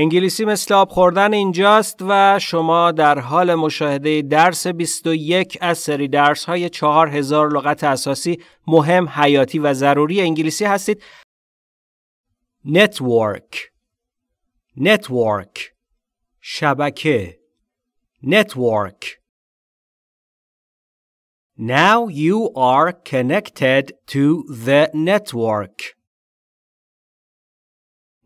انگلیسی مثل آب خوردن اینجاست و شما در حال مشاهده درس 21 از سری درس های 4000 لغت اساسی مهم، حیاتی و ضروری انگلیسی هستید. Network Network شبکه Network Now you are connected to the network.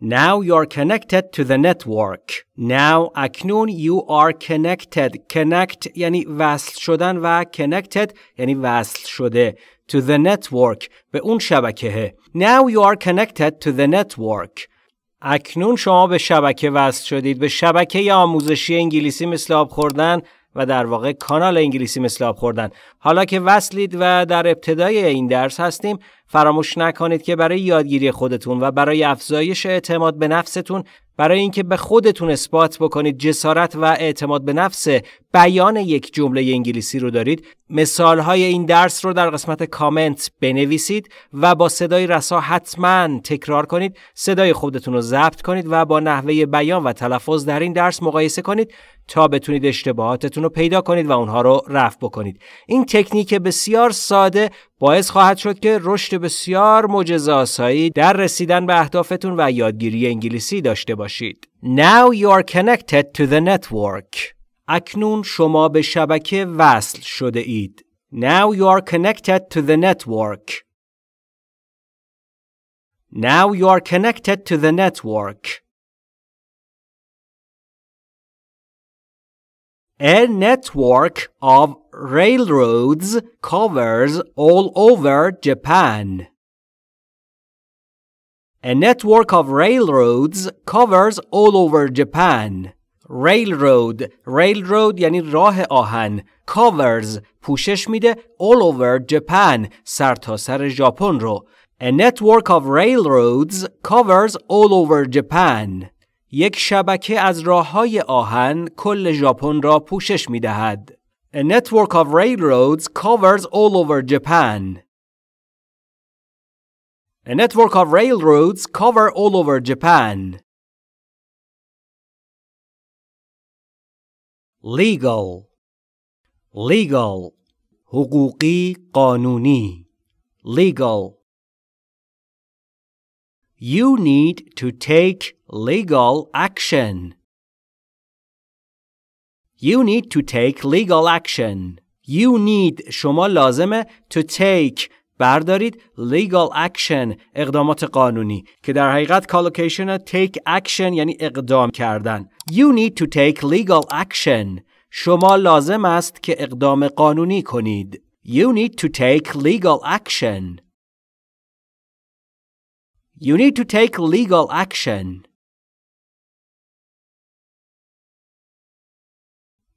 Now you're connected to the network. Now اکنون you are connected. Connect یعنی وصل شدن و connected یعنی وصل شده. To the network به اون شبکه. Now you are connected to the network. اکنون شما به شبکه وصل شدید. به شبکه آموزشی انگلیسی مثل آب خوردن و در واقع کانال انگلیسی مثل آب خوردن. حالا که وصلید و در ابتدای این درس هستیم فراموش نکنید که برای یادگیری خودتون و برای افزایش اعتماد به نفستون برای اینکه به خودتون اثبات بکنید جسارت و اعتماد به نفس بیان یک جمله انگلیسی رو دارید مثال های این درس رو در قسمت کامنت بنویسید و با صدای رسا حتما تکرار کنید صدای خودتون رو ضبط کنید و با نحوه بیان و تلفظ در این درس مقایسه کنید تا بتونید اشتباهاتتون رو پیدا کنید و اونها رو رفع بکنید این تکنیک بسیار ساده باعث خواهد شد که رشد بسیار معجزه‌آسایی در رسیدن به اهدافتون و یادگیری انگلیسی داشته باشید. Now you are connected to the network. اکنون شما به شبکه وصل شده اید. Now you are connected to the network. Now you are connected to the network. A network of railroads covers all over Japan. A network of railroads covers all over Japan. Railroad railroad یعنی راه آهن covers پوشش میده all over Japan سرتاسر سر ژاپن رو A network of railroads covers all over Japan. یک شبکه از راه های آهن کل ژاپن را پوشش می دهد. A network of railroads covers all over Japan. A network of railroads cover all over Japan. Legal Legal حقوقی قانونی Legal You need to take legal action. You need to take legal action. You need شما لازمه to take بردارید legal action اقدامات قانونی که در حقیقت کالوکیشن take action یعنی اقدام کردن. You need to take legal action. شما لازم است که اقدام قانونی کنید. You need to take legal action. You need to take legal action.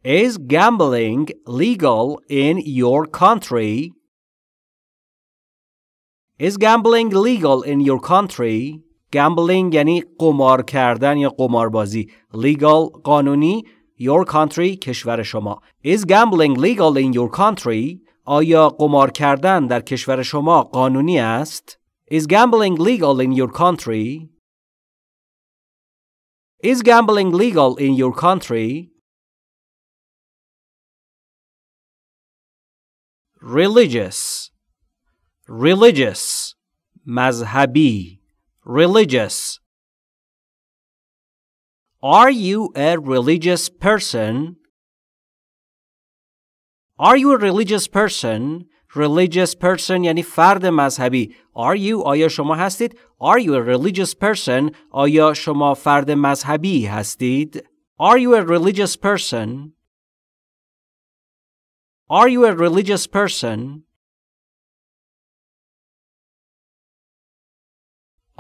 Is gambling legal in your country? Is gambling legal in your country? Gambling یعنی قمار کردن یا قماربازی. Legal قانونی your country کشور شما. Is gambling legal in your country? آیا قمار کردن در کشور شما قانونی است؟ Is gambling legal in your country? Is gambling legal in your country? religious religious مذهبی religious Are you a religious person? Are you a religious person? Religious person یعنی فرد مذهبی. Are you آیا شما هستید؟ Are you a religious person? آیا شما فرد مذهبی هستید؟ Are you a religious person? Are you a religious person?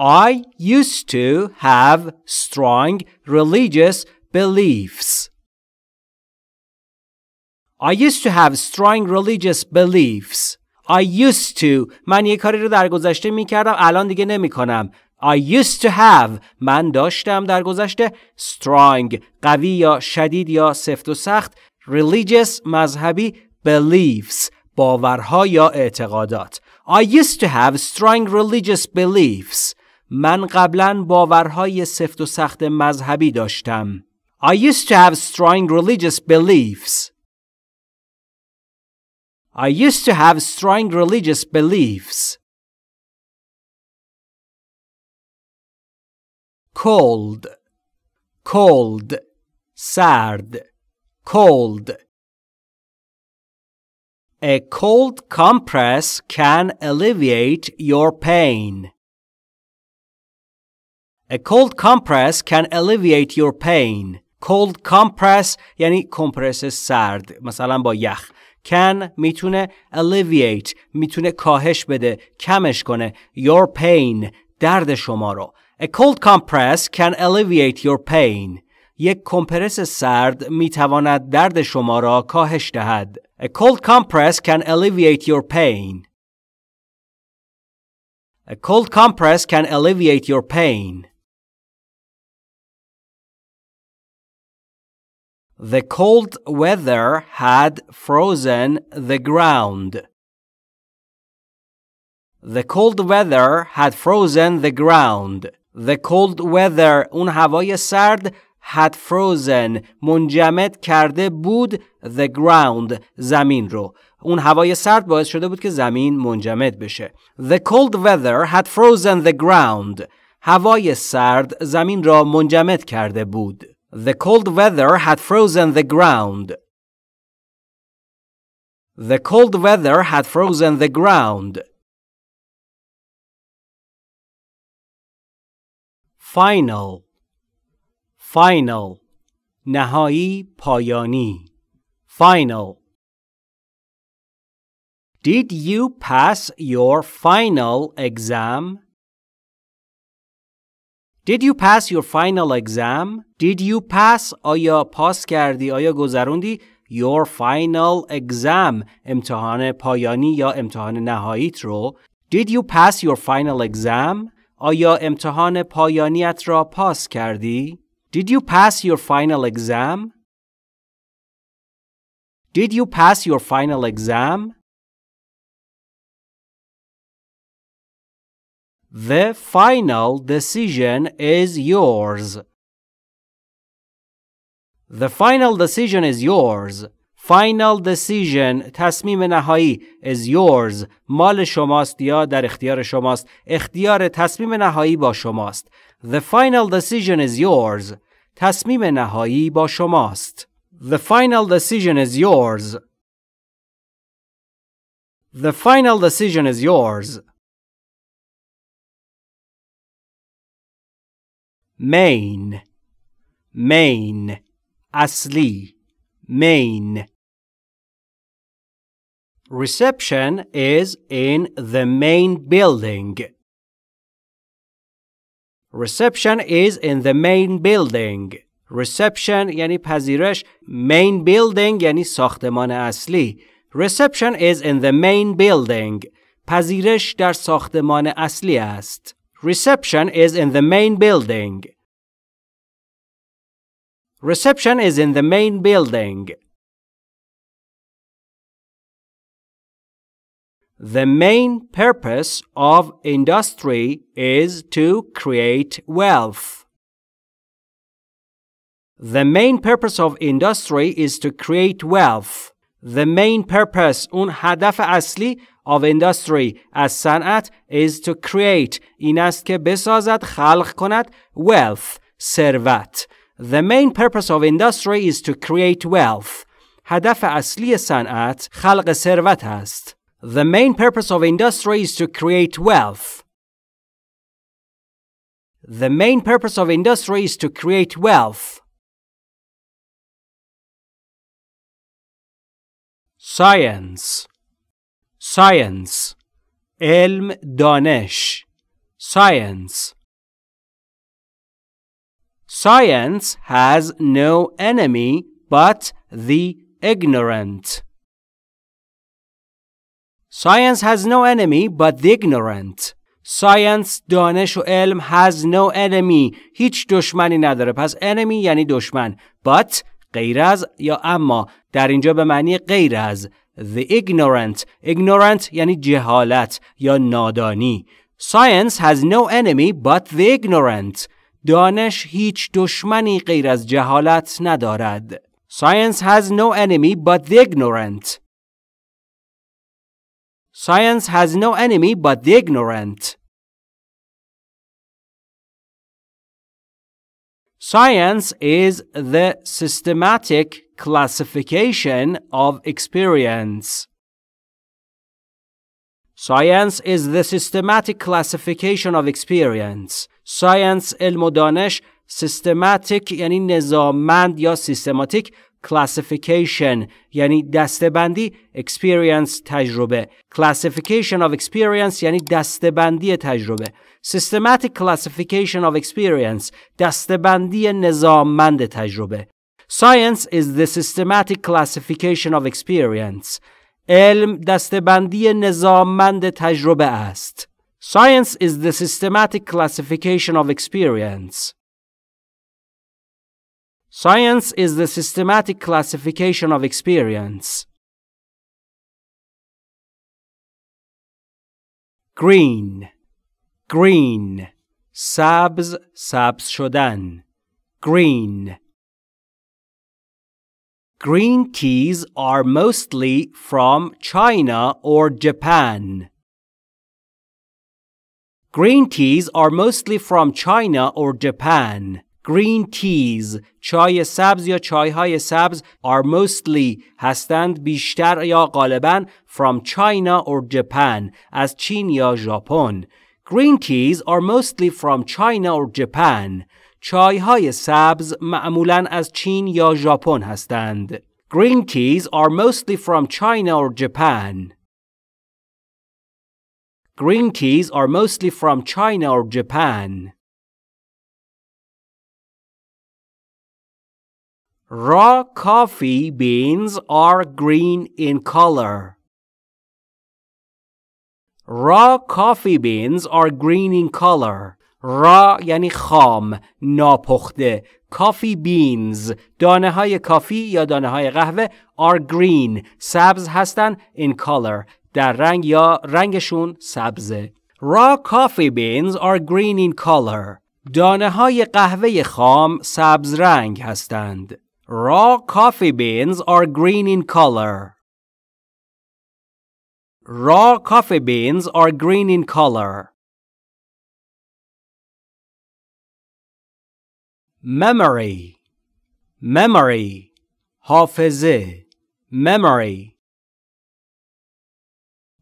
I used to have strong religious beliefs. I used to have strong religious beliefs. I used to من یه کاری رو در گذشته می کردم الان دیگه نمی کنم. I used to have من داشتم در گذشته strong قوی یا شدید یا سفت و سخت religious مذهبی beliefs باورها یا اعتقادات I used to have strong religious beliefs من قبلا باورهای سفت و سخت مذهبی داشتم. I used to have strong religious beliefs. I used to have strong religious beliefs. cold cold سرد cold A cold compress can alleviate your pain. A cold compress can alleviate your pain. cold compress یعنی کمپرس سرد مثلا با یخ can میتونه alleviate میتونه کاهش بده کمش کنه your pain درد شما رو A cold compress can alleviate your pain. یک کمپرس سرد می تواند درد شما را کاهش دهد. A cold compress can alleviate your pain. A cold compress can alleviate your pain. The cold weather had frozen the ground. The cold weather had frozen the ground. The cold weather اون هوای سرد had frozen منجمد کرده بود the ground زمین رو اون هوای سرد باعث شده بود که زمین منجمد بشه The cold weather had frozen the ground هوای سرد زمین را منجمد کرده بود The cold weather had frozen the ground The cold weather had frozen the ground final final نهایی پایانی final Did you pass your final exam? Did you pass your final exam? Did you pass آیا پاس کردی آیا گذروندی your final exam امتحان پایانی یا امتحان نهاییت رو Did you pass your final exam? آیا امتحان پایانیت را پاس کردی؟ Did you pass your final exam? Did you pass your final exam? The final decision is yours. The final decision is yours. Final decision تصمیم نهایی is yours مال شماست یا در اختیار شماست اختیار تصمیم نهایی با شماست The final decision is yours تصمیم نهایی با شماست The final decision is yours The final decision is yours Main Main اصلی main Reception is in the main building. Reception is in the main building. Reception یعنی پذیرش main building یعنی ساختمان اصلی Reception is in the main building. پذیرش در ساختمان اصلی است. Reception is in the main building. Reception is in the main building. The main purpose of industry is to create wealth. The main purpose of industry is to create wealth. The main purpose اون هدف اصلی of industry از صنعت is to create این است که بسازد خلق کند wealth ثروت. The main purpose of industry is to create wealth. هدف اصلی صنعت خلق ثروت است. The main purpose of industry is to create wealth. The main purpose of industry is to create wealth. Science Science علم دانش Science Science has no enemy but the ignorant. Science has no enemy but the ignorant. Science دانش و علم has no enemy هیچ دشمنی نداره پس enemy یعنی دشمن but غیر از یا اما در اینجا به معنی غیر از the ignorant ignorant یعنی جهالت یا نادانی Science has no enemy but the ignorant. دانش هیچ دشمنی غیر از جهالت ندارد. Science has no enemy but the ignorant. Science has no enemy but the ignorant. Science is the systematic classification of experience. Science is the systematic classification of experience. Science علم و دانش systematic یعنی نظاممند یا systematic classification یعنی دستبندی experience تجربه classification of experience یعنی دستبندی تجربه systematic classification of experience دستبندی نظاممند تجربه Science is the systematic classification of experience علم دستبندی نظاممند تجربه است Science is the systematic classification of experience Science is the systematic classification of experience. Green Green سبز سبز شدن Green Green teas are mostly from China or Japan. Green teas are mostly from China or Japan. green teas چای سبز یا چای های سبز are mostly هستند بیشتر یا غالبا from China or Japan از چین یا ژاپن green teas are mostly from China or Japan چای های سبز معمولا از چین یا ژاپن هستند green teas are mostly from China or Japan Green teas are mostly from China or Japan. Raw coffee beans are green in color. Raw coffee beans are green in color. را یعنی خام ناپخته کافی بینز دانه های کافی یا دانه های قهوه are green سبز هستن in color در رنگ یا رنگشون سبزه raw coffee beans are green in color دانه های قهوه خام سبز رنگ هستند Raw coffee beans are green in color. Raw coffee beans are green in color. Memory Memory حافظه Memory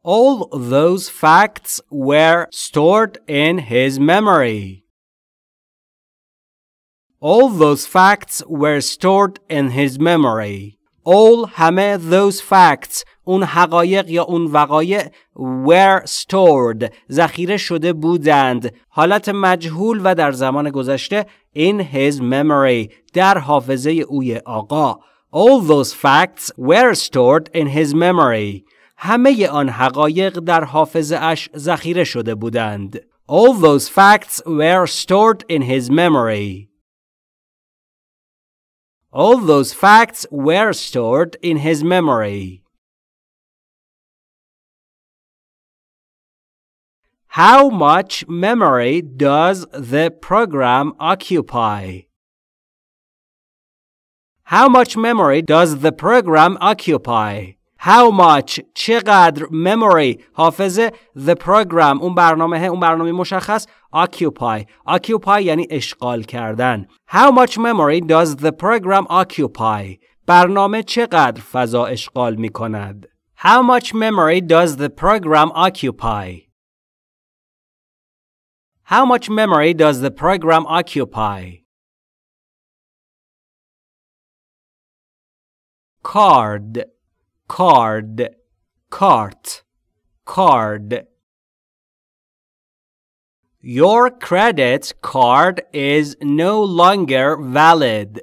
All those facts were stored in his memory. All those facts were stored in his memory. All همه those facts اون حقایق یا اون وقایع were stored ذخیره شده بودند حالت مجهول و در زمان گذشته in his memory در حافظه اوی آقا All those facts were stored in his memory همه آن حقایق در حافظه اش ذخیره شده بودند All those facts were stored in his memory All those facts were stored in his memory. How much memory does the program occupy? How much memory does the program occupy? How much چقدر memory حافظه the program اون برنامه اون برنامه مشخص occupy occupy یعنی اشغال کردن How much memory does the program occupy برنامه چقدر فضا اشغال می کند How much memory does the program occupy How much memory does the program occupy card card cart card Your credit card is no longer valid.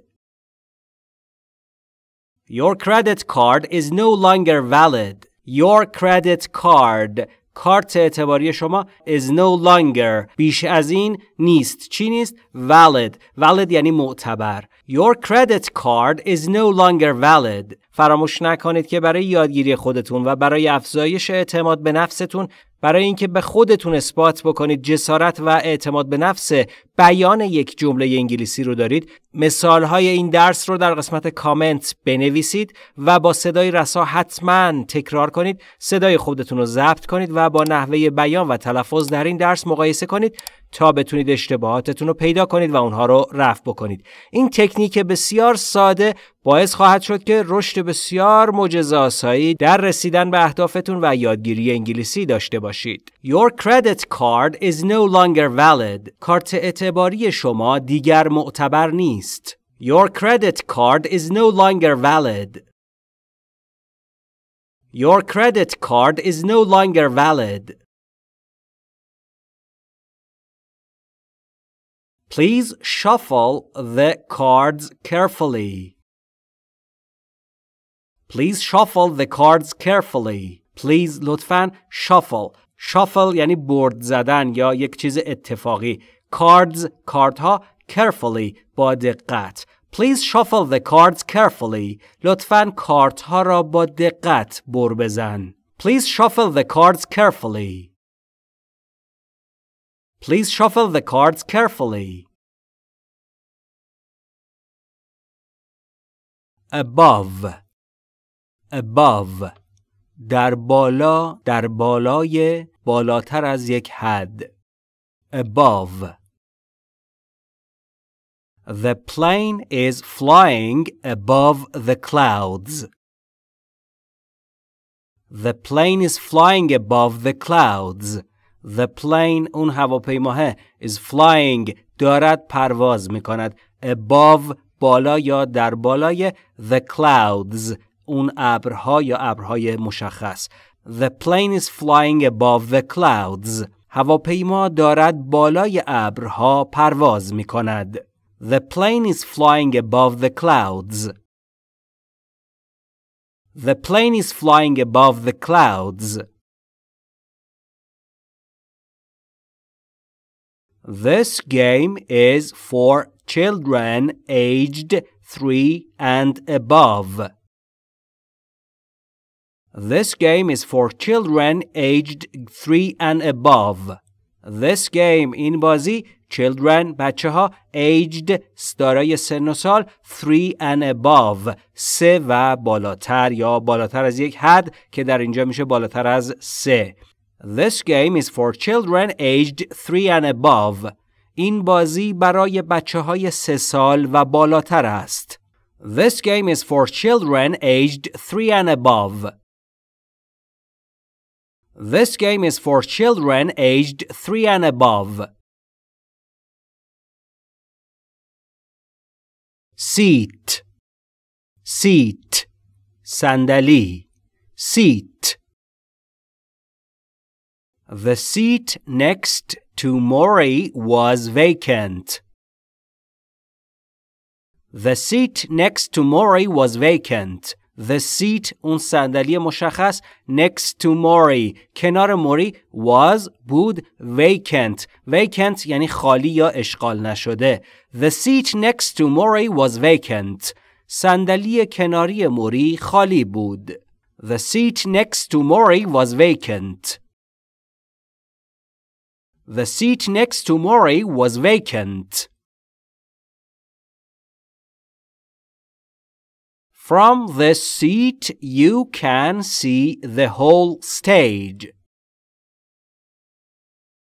Your credit card is no longer valid. Your credit card کارت اعتباری شما is no longer بیش از این نیست چی نیست valid valid یعنی معتبر Your credit card is no longer valid فراموش نکنید که برای یادگیری خودتون و برای افزایش اعتماد به نفستون برای اینکه به خودتون اثبات بکنید جسارت و اعتماد به نفس بیان یک جمله انگلیسی رو دارید. مثال های این درس رو در قسمت کامنت بنویسید و با صدای رسا حتما تکرار کنید. صدای خودتون رو ضبط کنید و با نحوه بیان و تلفظ در این درس مقایسه کنید. تا بتونید اشتباهاتتون رو پیدا کنید و اونها رو رفع بکنید این تکنیک بسیار ساده باعث خواهد شد که رشد بسیار معجزه‌آسایی در رسیدن به اهدافتون و یادگیری انگلیسی داشته باشید. Your credit card is no longer valid. کارت اعتباری شما دیگر معتبر نیست. Your credit card is no longer valid. Your credit card is no longer valid. Please shuffle the cards carefully. Please shuffle the cards carefully. Please لطفاً shuffle. shuffle یعنی برد زدن یا یک چیز اتفاقی. cards ها carefully با دقت. Please shuffle the cards carefully. لطفاً کارت ها را با دقت بر بزن. Please shuffle the cards carefully. Please shuffle the cards carefully. Above Above در بالا در بالای بالاتر از یک حد Above The plane is flying above the clouds. The plane is flying above the clouds. The plane اون هواپیماه is flying دارد پرواز می کند above بالا یا در بالای the clouds اون ابرها یا ابرهای مشخص The plane is flying above the clouds هواپیما دارد بالای ابرها پرواز می کند The plane is flying above the clouds The plane is flying above the clouds This game is for children aged 3 and above. This game is for children aged 3 and above. This game این بازی children بچه ها aged دارای سن و سال 3 and above سه و بالاتر یا بالاتر از یک حد که در اینجا میشه بالاتر از سه This game is for children aged 3 and above. این بازی برای بچه های سه سال و بالاتر است. This game is for children aged 3 and above. This game is for children aged 3 and above. Seat Seat صندلی Seat The seat next to Mori was vacant. The seat next to Mori was vacant. The seat اون صندلی مشخص next to Mori کنار موری was بود vacant vacant یعنی خالی یا اشغال نشده The seat next to Mori was vacant صندلی کناری موری خالی بود The seat next to Mori was vacant The seat next to Mori was vacant. From this seat, you can see the whole stage.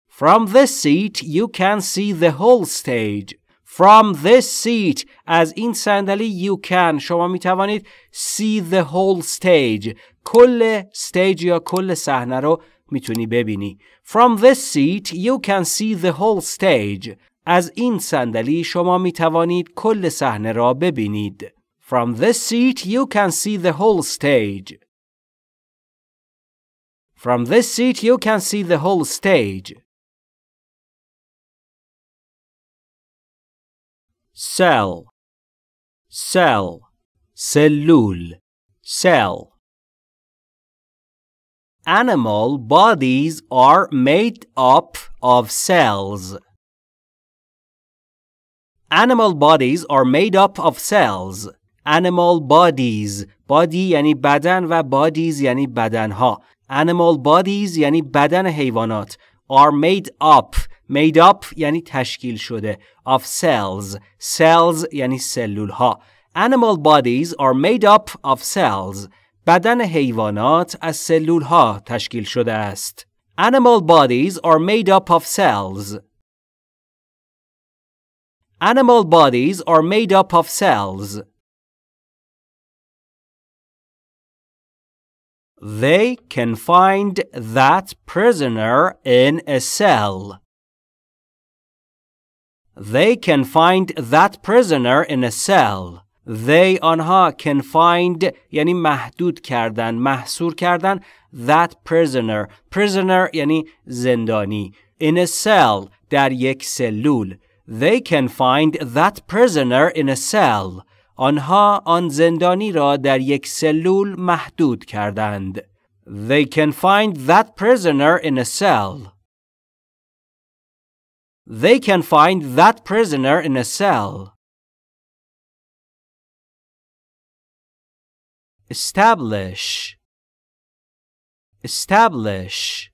From this seat, you can see the whole stage. From this seat از این صندلی you can شما می توانید see the whole stage کل stage یا کل صحنه رو می‌تونی ببینی. From this seat you can see the whole stage. از این صندلی شما می توانید کل صحنه را ببینید. From this seat you can see the whole stage. From this seat you can see the whole stage. Cell Cell سلول Cell Animal bodies are made up of cells. Animal bodies are made up of cells. Animal bodies body یعنی بدن و bodies یعنی بدنها animal bodies یعنی بدن حیوانات are made up made up یعنی تشکیل شده of cells cells یعنی سلول ها animal bodies are made up of cells بدن حیوانات از سلول ها تشکیل شده است animal bodies are made up of cells animal bodies are made up of cells They can find that prisoner in a cell. They can find that prisoner in a cell. They آنها can find یعنی محدود کردن محصور کردن that prisoner prisoner یعنی زندانی in a cell در یک سلول They can find that prisoner in a cell آنها آن زندانی را در یک سلول محدود کردند. They can find that prisoner in a cell. They can find that prisoner in a cell. Establish Establish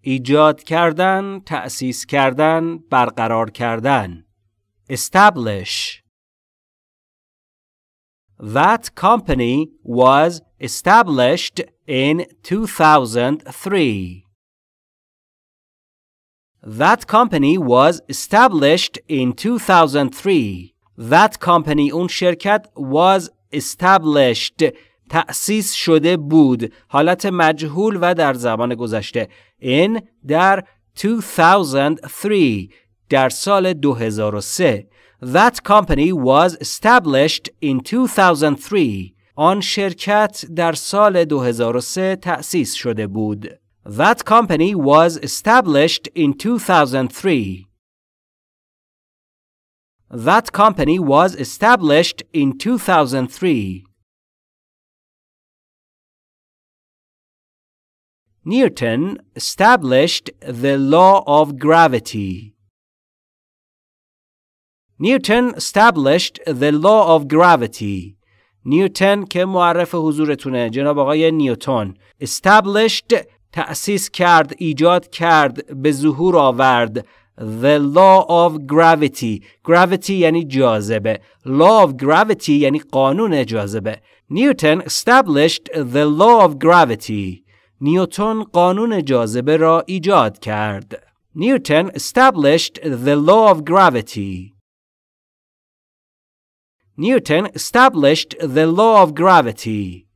ایجاد کردن، تأسیس کردن، برقرار کردن. Establish That company was established in 2003. That company was established in 2003. That company اون شرکت was established تأسیس شده بود حالت مجهول و در زمان گذشته in در 2003 در سال 2003 That company was established in 2003. آن شرکت در سال 2003 تأسیس شده بود. That company was established in 2003. That company was established in 2003. Newton established the law of gravity. Newton established the law of gravity. نیوتن که معرف حضورتونه جناب آقای نیوتن established تأسیس کرد ایجاد کرد به ظهور آورد the law of gravity gravity یعنی جاذبه law of gravity یعنی قانون جاذبه نیوتن established the law of gravity نیوتن قانون جاذبه را ایجاد کرد نیوتن established the law of gravity Newton established the law of gravity.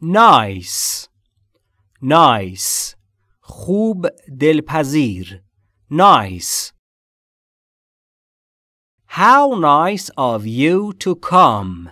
Nice nice خوب دلپذیر nice How nice of you to come.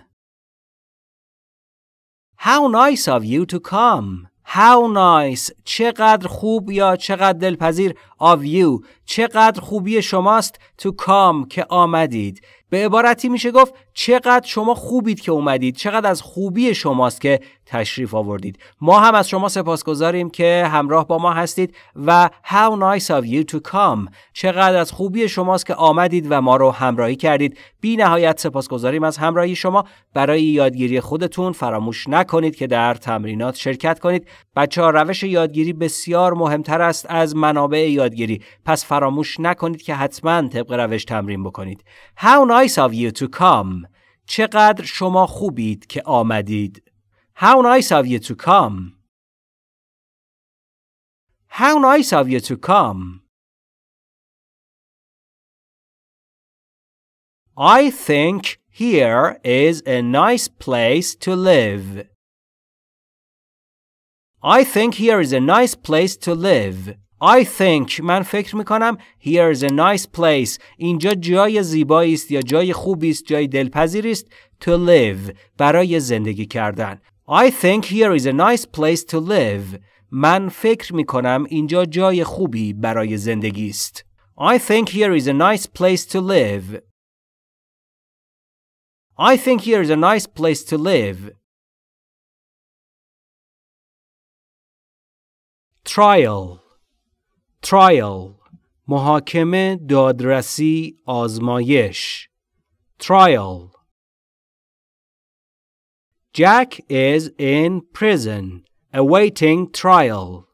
How nice of you to come. How nice چقدر خوب یا چقدر دلپذیر of you چقدر خوبی شماست to come که آمدید. به عبارتی میشه گفت چقدر شما خوبید که اومدید. چقدر از خوبی شماست که تشریف آوردید. ما هم از شما سپاسگزاریم که همراه با ما هستید و how nice of you to come. چقدر از خوبی شماست که آمدید و ما رو همراهی کردید. بی نهایت سپاسگزاریم از همراهی شما. برای یادگیری خودتون فراموش نکنید که در تمرینات شرکت کنید. بچه ها روش یادگیری بسیار مهمتر است از منابع یادگیری. پس فراموش نکنید که حتما طبق روش تمرین بکنید How nice of you to come چقدر شما خوبید که آمدید How nice of you to come How nice of you to come I think here is a nice place to live. I think here is a nice place to live. I think من فکر می کنم here is a nice place اینجا جای زیبایی است یا جای خوبی است جای دلپذیری است to live برای زندگی کردن I think here is a nice place to live من فکر می کنم اینجا جای خوبی برای زندگی است I think here is a nice place to live I think here is a nice place to live Trial Trial محاکمه دادرسی آزمایش trial Jack is in prison, awaiting trial.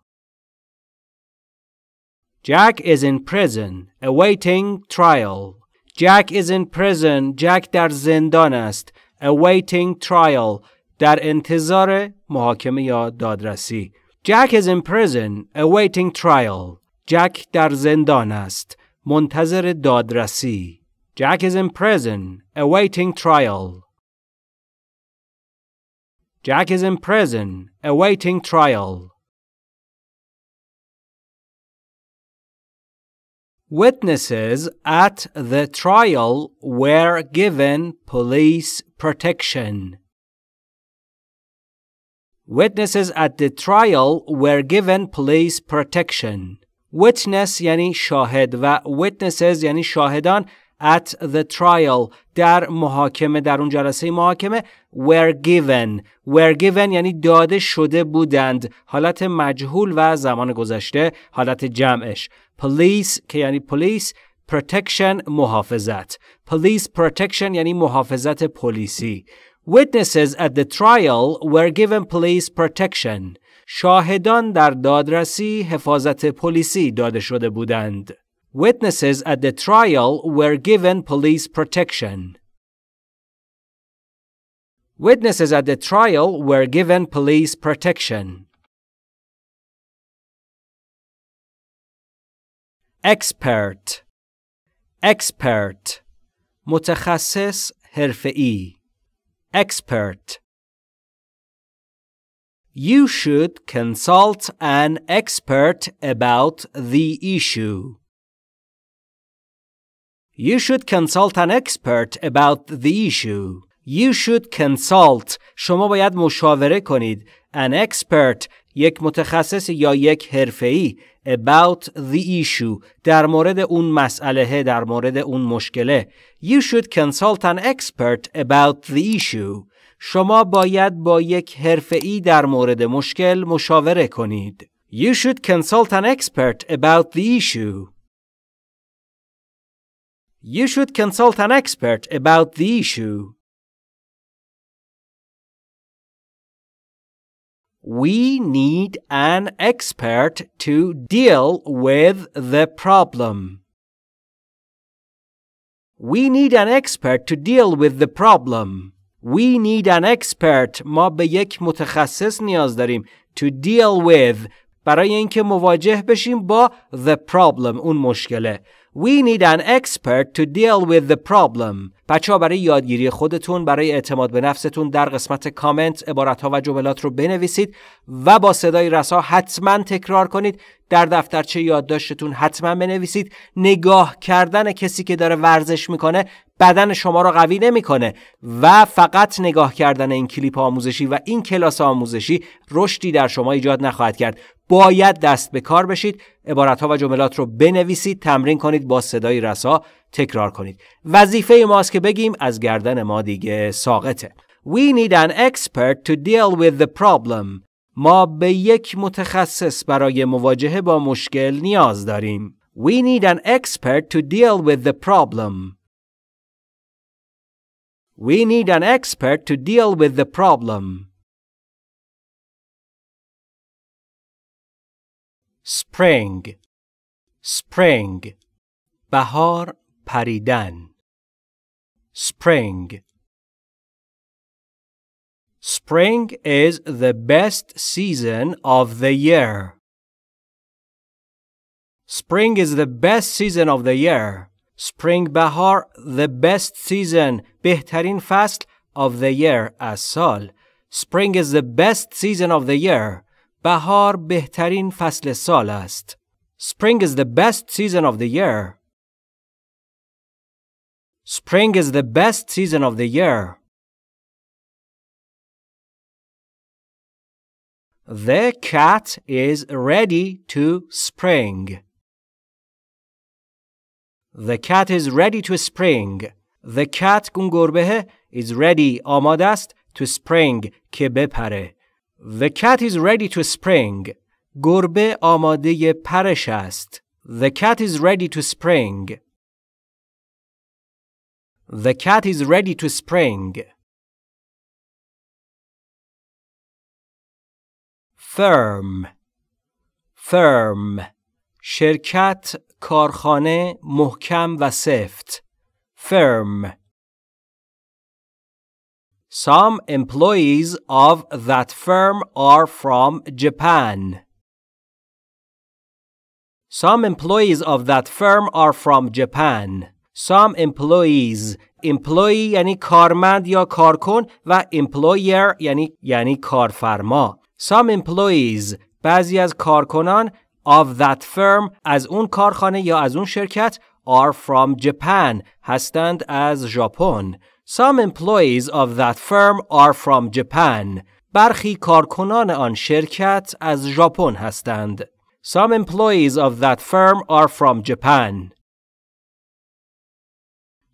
Jack is in prison, awaiting trial. Jack is in prison. Jack در زندان است. Awaiting trial. در انتظار محاکمه یا دادرسی. Jack is in prison. Awaiting trial. Jack در زندان است. منتظر دادرسی. Jack is in prison. Awaiting trial. Jack is in prison, awaiting trial. Witnesses at the trial were given police protection. Witnesses at the trial were given police protection. Witness یعنی شاهد و witnesses یعنی شاهدان at the trial در محاکمه در اون جلسه محاکمه were given were given یعنی داده شده بودند حالت مجهول و زمان گذشته حالت جمعش police که یعنی police protection محافظت police protection یعنی محافظت پلیسی witnesses at the trial were given police protection شاهدان در دادرسی حفاظت پلیسی داده شده بودند Witnesses at the trial were given police protection. Witnesses at the trial were given police protection. Expert Expert متخصص حرفه‌ای Expert You should consult an expert about the issue. You should consult an expert about the issue. You should consult. شما باید مشاوره کنید. An expert یک متخصص یا یک حرفه‌ای about the issue در مورد اون مسئله در مورد اون مشکله. You should consult an expert about the issue. شما باید با یک حرفه‌ای در مورد مشکل مشاوره کنید. You should consult an expert about the issue. You should consult an expert about the issue. We need an expert to deal with the problem. We need an expert to deal with the problem. We need an expert. ما به یک متخصص نیاز داریم. To deal with. برای اینکه مواجه بشیم با the problem. اون مشکله. We need an expert to deal with the problem. بچه ها برای یادگیری خودتون برای اعتماد به نفستون در قسمت کامنت عبارت ها و جملات رو بنویسید و با صدای رسا حتما تکرار کنید در دفترچه یادداشتتون حتما بنویسید. نگاه کردن کسی که داره ورزش می‌کنه بدن شما رو قوی نمی‌کنه و فقط نگاه کردن این کلیپ آموزشی و این کلاس آموزشی رشدی در شما ایجاد نخواهد کرد. باید دست به کار بشید. عبارت ها و جملات رو بنویسید تمرین کنید با صدای رسا تکرار کنید. وظیفه ماست که بگیم از گردن ما دیگه ساقطه. We need an expert to deal with the problem. ما به یک متخصص برای مواجهه با مشکل نیاز داریم We need an expert to deal with the problem We need an expert to deal with the problem Spring Spring بهار پریدن Spring Spring is the best season of the year. Spring is the best season of the year. Spring بهار the best season بهترین فصل of the year از سال. Spring is the best season of the year. بهار بهترین فصل سال است. Spring is the best season of the year. Spring is the best season of the year. The cat is ready to spring. The cat is ready to spring. The cat اون گربه is ready آماده است to spring که بپره. The cat is ready to spring. گربه آماده پرش است. The cat is ready to spring. The cat is ready to spring. Firm firm شرکت کارخانه محکم و سفت firm Some employees of that firm are from Japan. Some employees of that firm are from Japan. Some employees employee یعنی کارمند یا کارکن و employer یعنی یعنی کارفرما. Some employees بعضی از کارکنان of that firm از اون کارخانه یا از اون شرکت are from Japan هستند از ژاپن. Some employees of that firm are from Japan. برخی کارکنان آن شرکت از ژاپن هستند. Some employees of that firm are from Japan.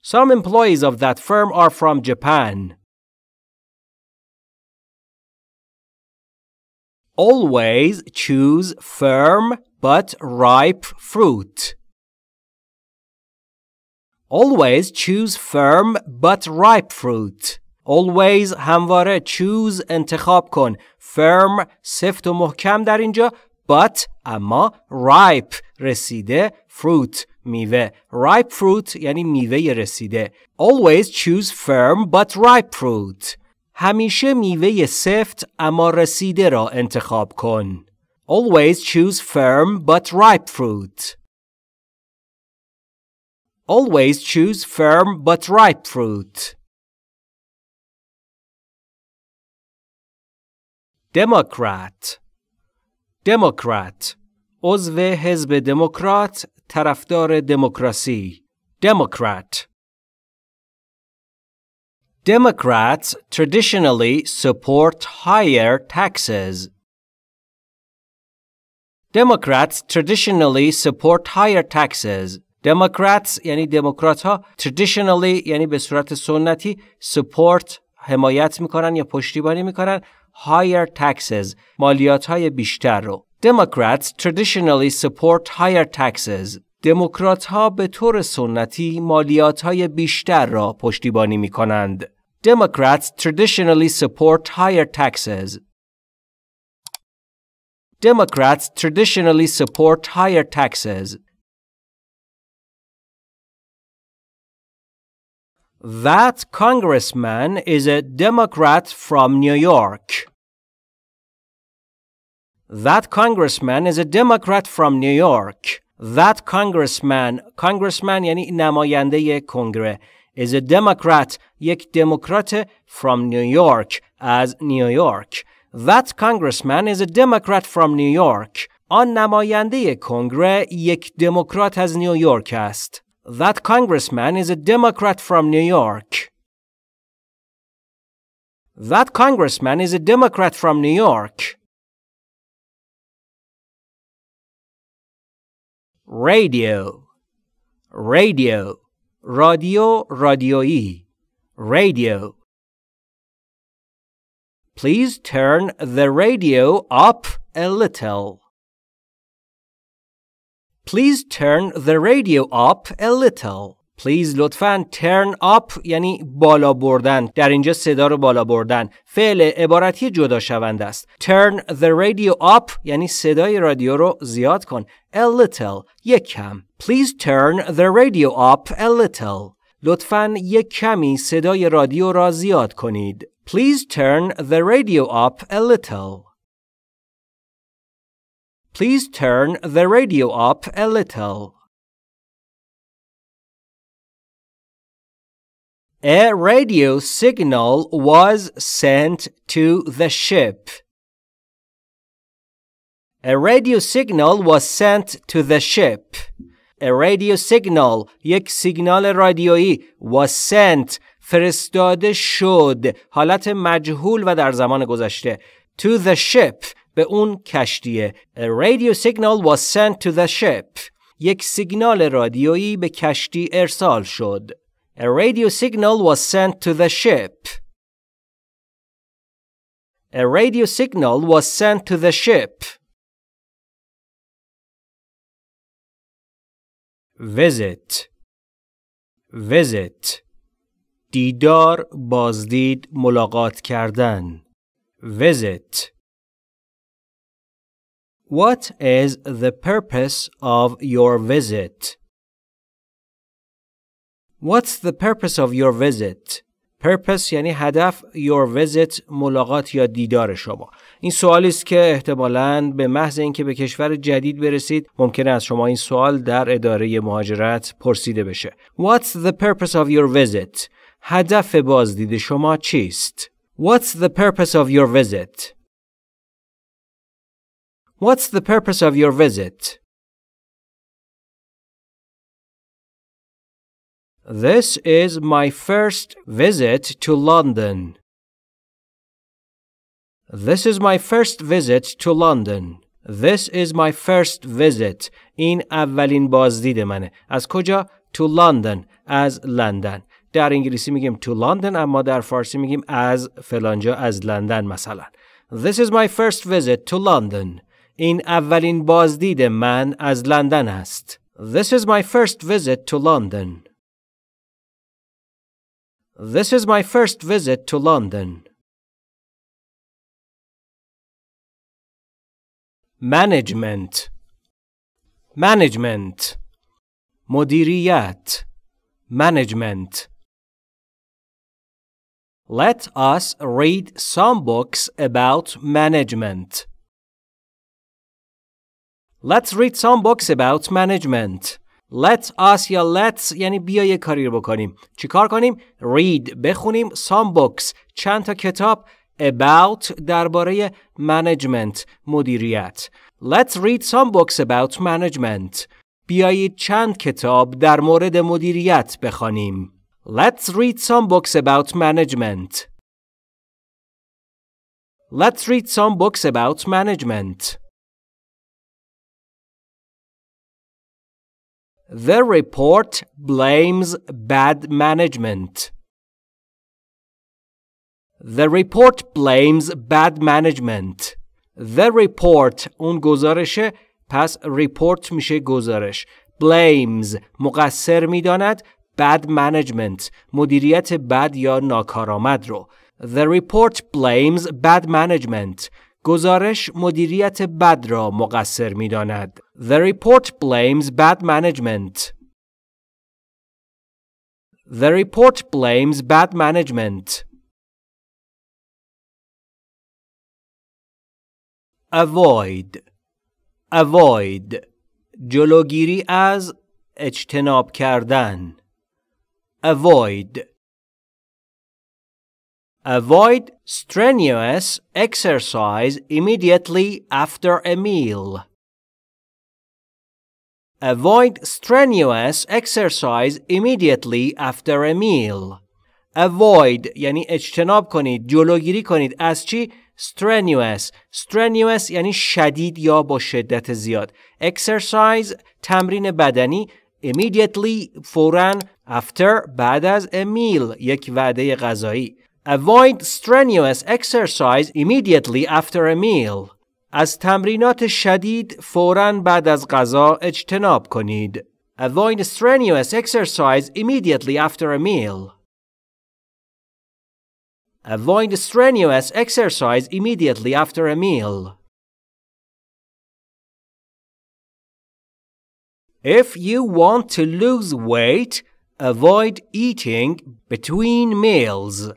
Some employees of that firm are from Japan. Always choose firm but ripe fruit. Always choose firm but ripe fruit. Always همواره choose انتخاب کن. Firm سفت و محکم در اینجا but اما ripe رسیده fruit میوه ripe fruit یعنی میوه رسیده always choose firm but ripe fruit همیشه میوه سفت اما رسیده را انتخاب کن always choose firm but ripe fruit always choose firm but ripe fruit Democrat Democrat عضو حزب دموکرات طرفدار دموکراسی Democrat Democrats traditionally support higher taxes. Democrats traditionally support higher taxes. Democrats یعنی دموکرات ها traditionally یعنی به صورت سنتی support حمایت میکنن یا پشتیبانی میکنن higher taxes مالیات های بیشتر رو Democrats traditionally support higher taxes. دموکرات ها به طور سنتی مالیات های بیشتر را پشتیبانی می کنند. Democrats traditionally support higher taxes. Democrats traditionally support higher taxes. That congressman is a Democrat from New York. That congressman is a Democrat from New York. That congressman, congressman یعنی نماینده کنگره is a Democrat, یک دموکرات from New York, از نیویورک. That congressman is a Democrat from New York. آن نماینده کنگره یک دموکرات از نیویورک است. That congressman is a Democrat from New York. That congressman is a Democrat from New York. radio. Radio. Radio radioi radio. Please turn the radio up a little. Please turn the radio up a little. Please لطفا turn up یعنی بالا بردن در اینجا صدا رو بالا بردن فعل عبارتی جدا شونده است turn the radio up یعنی صدای رادیو رو زیاد کن a little یک کم Please turn the radio up a little لطفا یک کمی صدای رادیو را زیاد کنید Please turn the radio up a little Please turn the radio up a little A radio signal was sent to the ship. A radio signal was sent to the ship. A radio signal یک سیگنال رادیویی was sent فرستاده شد حالت مجهول و در زمان گذشته to the ship به اون کشتیه A radio signal was sent to the ship یک سیگنال رادیویی به کشتی ارسال شد A radio signal was sent to the ship. A radio signal was sent to the ship. Visit Visit دیدار بازدید ملاقات کردن Visit What is the purpose of your visit? What's the purpose of your visit? Purpose یعنی هدف your visit ملاقات یا دیدار شما این سوالی است که احتمالاً به محض اینکه به کشور جدید برسید ممکنه از شما این سوال در اداره مهاجرت پرسیده بشه What's the purpose of your visit? هدف بازدید شما چیست؟ What's the purpose of your visit? What's the purpose of your visit? This is my first visit to London. This is my first visit to London. This is my first visit. این اولین بازدید منه. از کجا؟ To London. از لندن. در انگلیسی میگیم to London اما در فارسی میگیم از فلانجا از لندن مثلا. This is my first visit to London. این اولین بازدید من از لندن است. This is my first visit to London. This is my first visit to London. Management Management مدیریت Management Let us read some books about management. Let's read some books about management. Let us یا let's یعنی بیا یه کاری رو بکنیم. چیکار کنیم؟ read بخونیم some books چند تا کتاب about درباره management مدیریت. Let's read some books about management. بیایید چند کتاب در مورد مدیریت بخوانیم. Let's read some books about management. Let's read some books about management. The report blames bad management. The report blames bad management. The report اون گزارشه پس report میشه گزارش. blames مقصر میداند bad management مدیریت بد یا ناکارآمد رو. The report blames bad management. گزارش مدیریت بد را مقصر می داند. The report blames bad management. The report blames bad management. Avoid Avoid جلوگیری از اجتناب کردن Avoid Avoid strenuous exercise immediately after a meal. Avoid strenuous exercise immediately after a meal. Avoid یعنی اجتناب کنید جلوگیری کنید از چی strenuous strenuous یعنی شدید یا با شدت زیاد exercise تمرین بدنی immediately فوراً after بعد از a meal یک وعده غذایی Avoid strenuous exercise immediately after a meal. از تمرینات شدید فوراً بعد از غذا اجتناب کنید. Avoid strenuous exercise immediately after a meal. Avoid strenuous exercise immediately after a meal. If you want to lose weight, avoid eating between meals.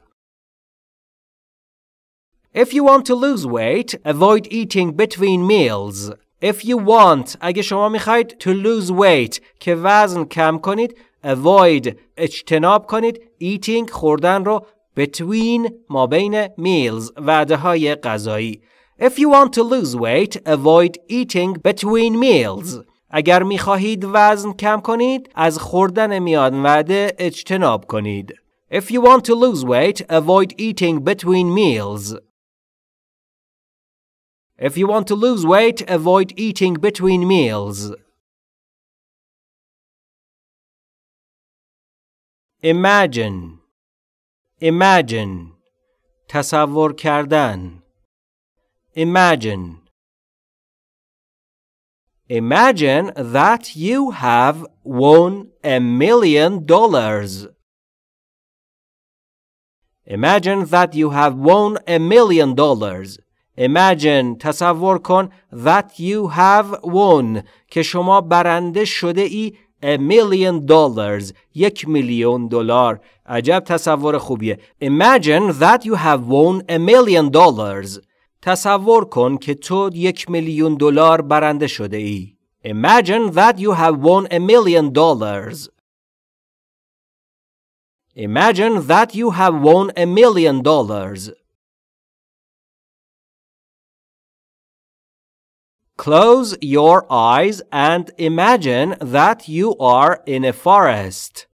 If you want to lose weight, avoid eating between meals. If you want, اگه شما میخواید to lose weight که وزن کم کنید, avoid اجتناب کنید eating خوردن رو between ما بین meals وعده های غذایی. If you want to lose weight, avoid eating between meals. اگر میخواهید وزن کم کنید، از خوردن میان وعده اجتناب کنید. If you want to lose weight, avoid eating between meals. If you want to lose weight, avoid eating between meals. Imagine Imagine تصور کردن Imagine Imagine that you have won a million dollars. Imagine that you have won a million dollars. Imagine تصور کن that you have won که شما برنده شده ای a million dollars یک میلیون دلار عجب تصور خوبیه Imagine that you have won a million dollars تصور کن که تو یک میلیون دلار برنده شده ای Imagine that you have won a million dollars Imagine that you have won a million dollars Close your eyes and imagine that you are in a forest.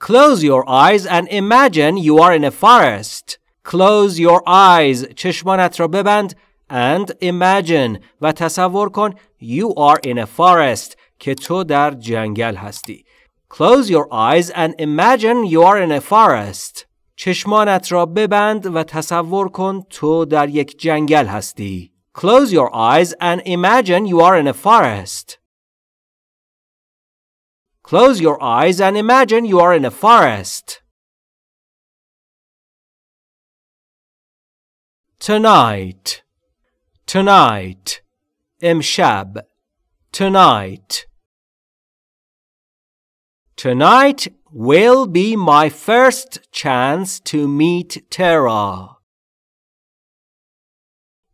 Close your eyes and imagine you are in a forest. Close your eyes. چشمانت را ببند and imagine و تصور کن you are in a forest که تو در جنگل هستی. Close your eyes and imagine you are in a forest. چشمانت را ببند و تصور کن تو در یک جنگل هستی. Close your eyes and imagine you are in a forest. Close your eyes and imagine you are in a forest. Tonight. Tonight. Imshab. Tonight. Tonight will be my first chance to meet Tara.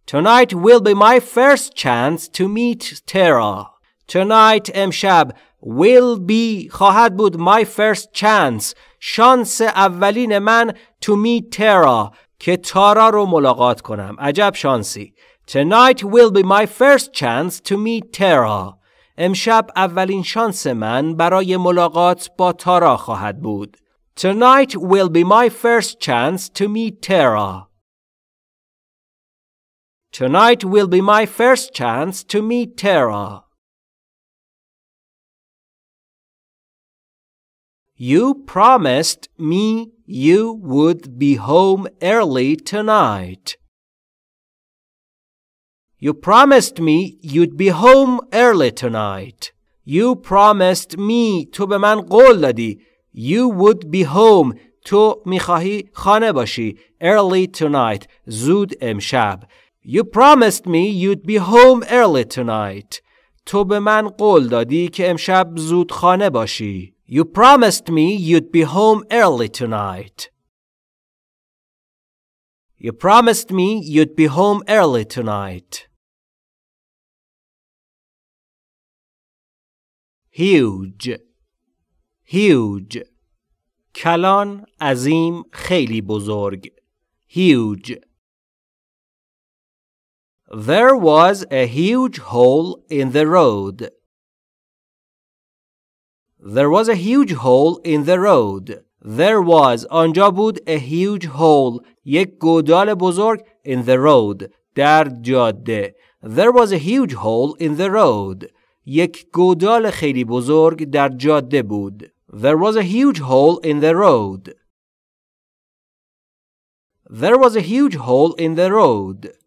Tonight will be my first chance to meet Tara. Tonight امشب will be خواهد بود my first chance شانس اولین من to meet Tara که تارا رو ملاقات کنم عجب شانسی Tonight will be my first chance to meet Tara امشب اولین شانس من برای ملاقات با تارا خواهد بود Tonight will be my first chance to meet Tara Tonight will be my first chance to meet Tara. You promised me you would be home early tonight. You promised me you'd be home early tonight. You promised me تو به من قول دادی. You would be home تو میخواهی خانه باشی. Early tonight. زود امشب. You promised me you'd be home early tonight. تو به من قول دادی که امشب زود خانه باشی. You promised me you'd be home early tonight. You promised me you'd be home early tonight. Huge Huge کلان عظیم خیلی بزرگ Huge There was a huge hole in the road. There was a huge hole in the road. There was آنجا بود a huge hole یک گودال بزرگ in the road در جاده. There was a huge hole in the road. یک گودال خیلی بزرگ در جاده بود. There was a huge hole in the road. There was a huge hole in the road.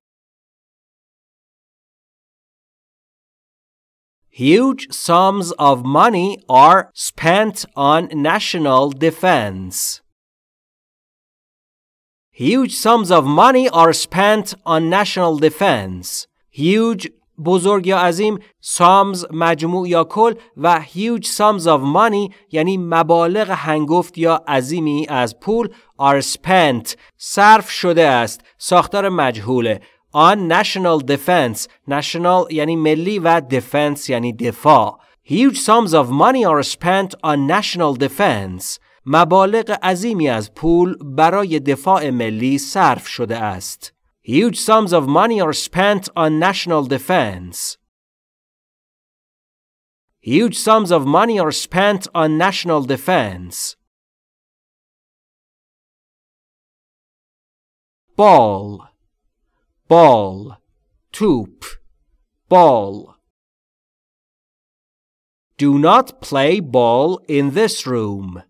Huge sums of money are spent on national defense. Huge sums of money are spent on national defense. Huge بزرگ یا عظیم sums مجموع یا کل و huge sums of money یعنی مبالغ هنگفت یا عظیمی از پول are spent صرف شده است ساختار مجهوله on national defense national یعنی ملی و defense یعنی دفاع huge sums of money are spent on national defense مبالغ عظیمی از پول برای دفاع ملی صرف شده است huge sums of money are spent on national defense huge sums of money are spent on national defense ball ball توپ ball Do not play ball in this room.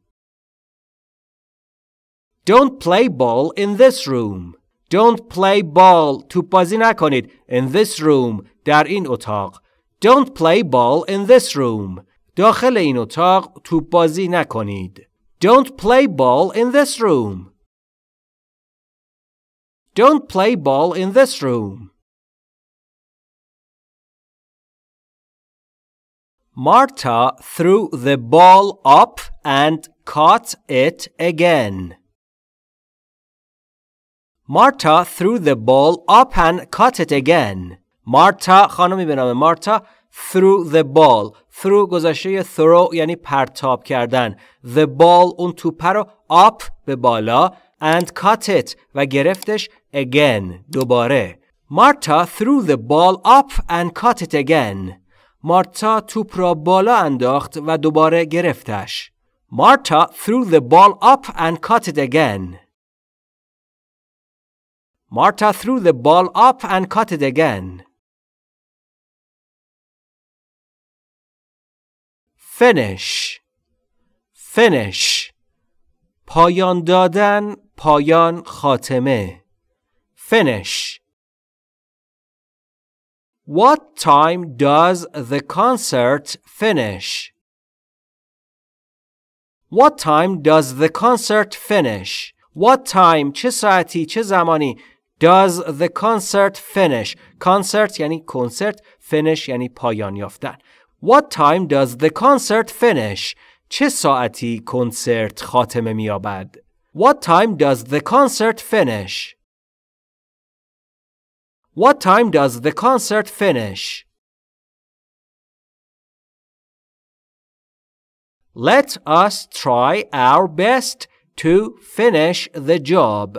Don't play ball in this room. Don't play ball توپ بازی نکنید in this room در این اتاق. Don't play ball in this room. داخل این اتاق توپ بازی نکنید. Don't play ball in this room. Don't play ball in this room. Marta threw the ball up and caught it again. Marta threw the ball up and caught it again. Marta خانمی به نام مارتا threw the ball threw گذشته throw یعنی پرتاب کردن the ball اون توپه رو up به بالا and caught it و گرفتش again دوباره Marta threw the ball up and caught it again مارتا توپ را بالا انداخت و دوباره گرفتش. مارتا threw the ball up and caught it again. Marta threw the ball up and caught it again. Finish Finish پایان دادن پایان خاتمه Finish What time does the concert finish? What time does the concert finish? What time چه ساعتی چه زمانی does the concert finish? concert یعنی کنسرت finish یعنی پایان یافتن. What time does the concert finish? چه ساعتی کنسرت خاتمه می‌یابد؟ What time does the concert finish? What time does the concert finish? Let us try our best to finish the job.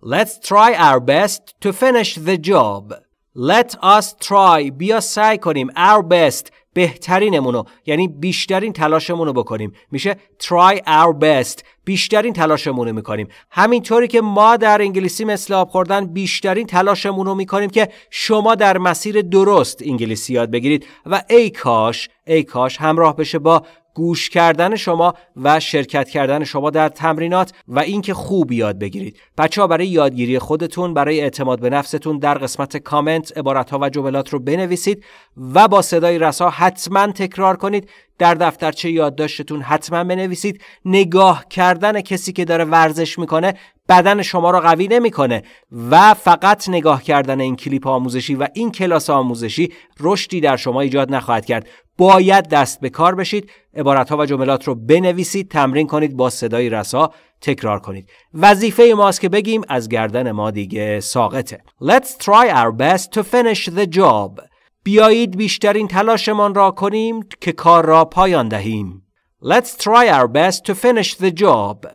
Let's try our best to finish the job. Let us try. بیا سعی کنیم. Our best. بهترینمون رو یعنی بیشترین تلاشمون رو بکنیم. میشه try our best. بیشترین تلاشمون رو می‌کنیم. همینطوری که ما در انگلیسی مثل آب خوردن بیشترین تلاشمون رو می‌کنیم که شما در مسیر درست انگلیسی یاد بگیرید. و ای کاش ای کاش همراه بشه با گوش کردن شما و شرکت کردن شما در تمرینات و اینکه خوب یاد بگیرید. بچه برای یادگیری خودتون برای اعتماد به نفستون در قسمت کامنت عبارت ها و جملات رو بنویسید و با صدای رسا حتما تکرار کنید. در دفترچه یادداشتتون حتما بنویسید. نگاه کردن کسی که داره ورزش می‌کنه بدن شما رو قوی نمی‌کنه و فقط نگاه کردن این کلیپ آموزشی و این کلاس آموزشی رشدی در شما ایجاد نخواهد کرد. باید دست به کار بشید. عبارت ها و جملات رو بنویسید تمرین کنید با صدای رسا تکرار کنید. وظیفه ماست که بگیم از گردن ما دیگه ساقطه. Let's try our best to finish the job. بیایید بیشترین تلاشمان را کنیم که کار را پایان دهیم. Let's try our best to finish the job.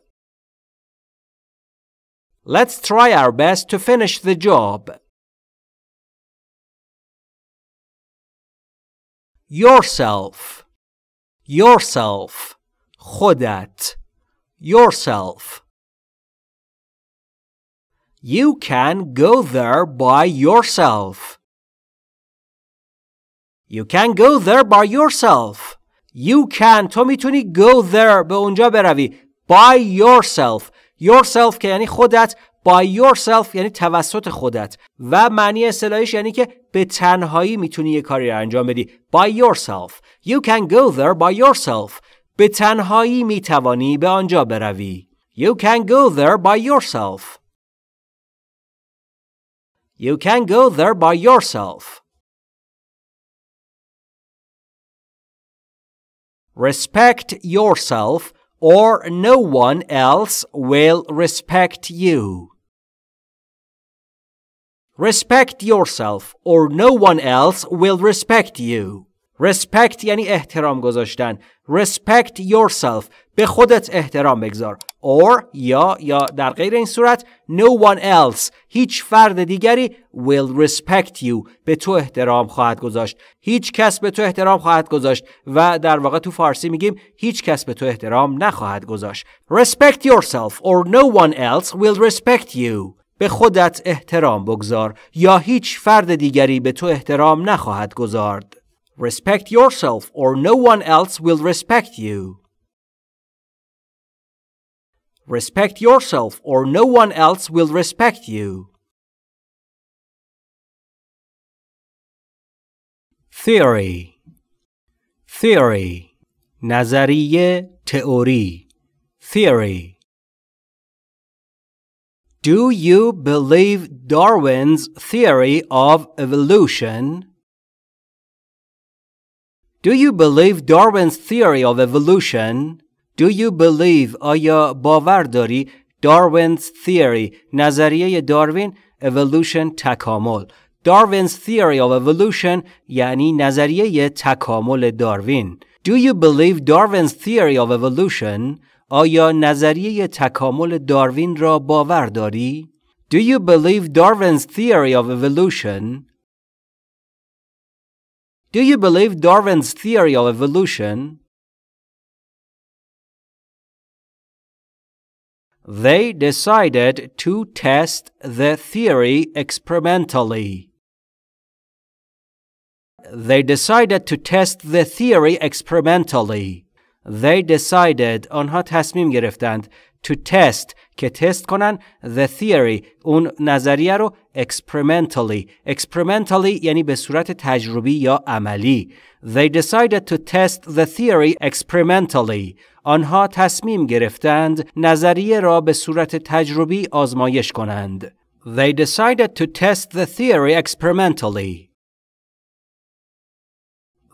Let's try our best to finish the job. yourself yourself خودت yourself you can go there by yourself you can go there by yourself you can تو میتونی go there به اونجا بروی by yourself yourself که یعنی خودت by yourself یعنی توسط خودت و معنی اصطلاحیش یعنی که به تنهایی می‌تونی یه کاری رو انجام بدی by yourself you can go there by yourself به تنهایی می‌توانی به آنجا بروی you can go there by yourself you can go there by yourself respect yourself or no one else will respect you. Respect yourself or no one else will respect you. Respect یعنی احترام گذاشتن. Respect yourself. به خودت احترام بگذار. Or یا یا در غیر این صورت no one else. هیچ فرد دیگری will respect you. به تو احترام خواهد گذاشت. هیچ کس به تو احترام خواهد گذاشت و در واقع تو فارسی میگیم هیچ کس به تو احترام نخواهد گذاشت. Respect yourself or no one else will respect you. به خودت احترام بگذار یا هیچ فرد دیگری به تو احترام نخواهد گذارد. Respect yourself or no one else will respect you. Respect yourself or no one else will respect you. Theory Theory نظریه تئوری Theory Do you believe Darwin's theory of evolution? Do you believe Darwin's theory of evolution? Do you believe آیا باور داری Darwin's theory نظریه داروین evolution تکامل Darwin's theory of evolution یعنی نظریه تکامل داروین Do you believe Darwin's theory of evolution آیا نظریه تکامل داروین را باور داری؟ Do you believe Darwin's theory of evolution? Do you believe Darwin's theory of evolution? They decided to test the theory experimentally. They decided to test the theory experimentally. They decided آنها تصمیم گرفتند to test که تست کنن the theory اون نظریه رو experimentally experimentally یعنی به صورت تجربی یا عملی They decided to test the theory experimentally آنها تصمیم گرفتند نظریه را به صورت تجربی آزمایش کنند They decided to test the theory experimentally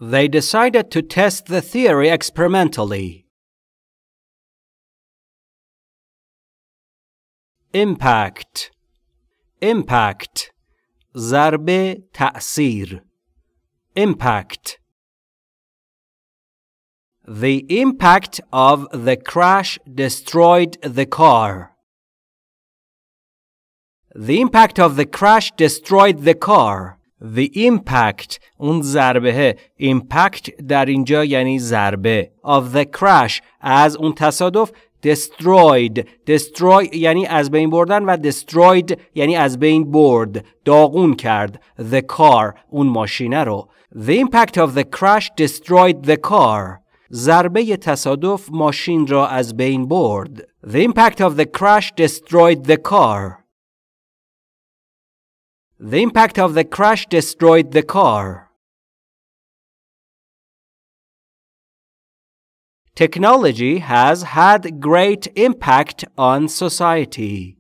They decided to test the theory experimentally. Impact Impact ضربه تأثیر Impact The impact of the crash destroyed the car. The impact of the crash destroyed the car. The impact اون ضربه impact در اینجا یعنی ضربه of the crash از اون تصادف destroyed destroy یعنی از بین بردن و destroyed یعنی از بین برد داغون کرد the car اون ماشینه رو The impact of the crash destroyed the car ضربه تصادف ماشین را از بین برد The impact of the crash destroyed the car The impact of the crash destroyed the car. Technology has had great impact on society.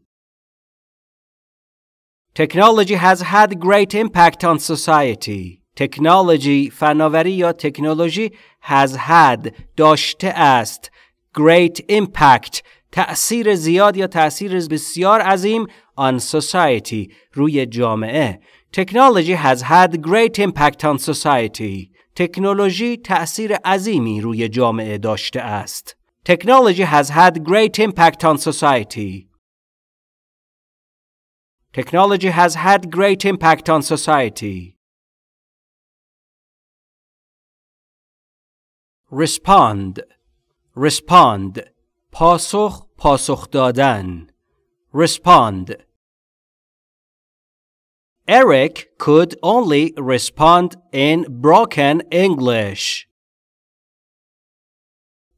Technology has had great impact on society. Technology فناوری یا تکنولوژی has had داشته است great impact تأثیر زیاد یا تأثیر بسیار عظیم on society روی جامعه Technology has had great impact on society تکنولوژی تأثیر عظیمی روی جامعه داشته است Technology has had great impact on society Technology has had great impact on society Respond Respond پاسخ پاسخ دادن respond. Eric could only respond in broken English.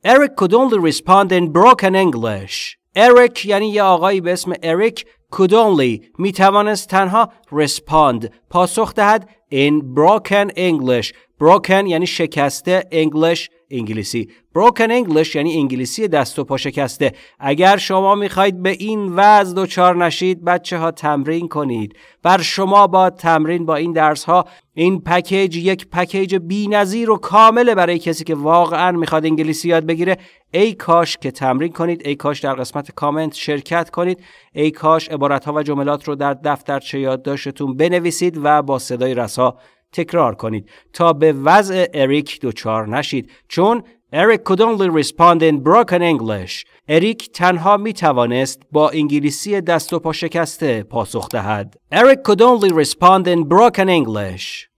Eric could only respond in broken English. Eric یعنی یه آقایی به اسم اریک could only می توانست تنها respond پاسخ دهد in broken English broken یعنی شکسته English انگلیسی. Broken English یعنی انگلیسی دست و پا شکسته. اگر شما می‌خواهید به این وضع دچار نشید بچه ها تمرین کنید. بر شما با تمرین با این درس ها این پکیج یک پکیج نظیر و کامله برای کسی که واقعا می‌خواد انگلیسی یاد بگیره. ای کاش که تمرین کنید ای کاش در قسمت کامنت شرکت کنید ای کاش عبارت ها و جملات رو در دفترچه یادداشتتون بنویسید و با صدای رسا تکرار کنید تا به وضع اریک دچار نشید چون اریک could only respond in broken English. اریک تنها می توانست با انگلیسی دست و پا شکسته پاسخ دهد. Eric could only respond in broken English.